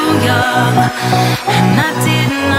too young, and I didn't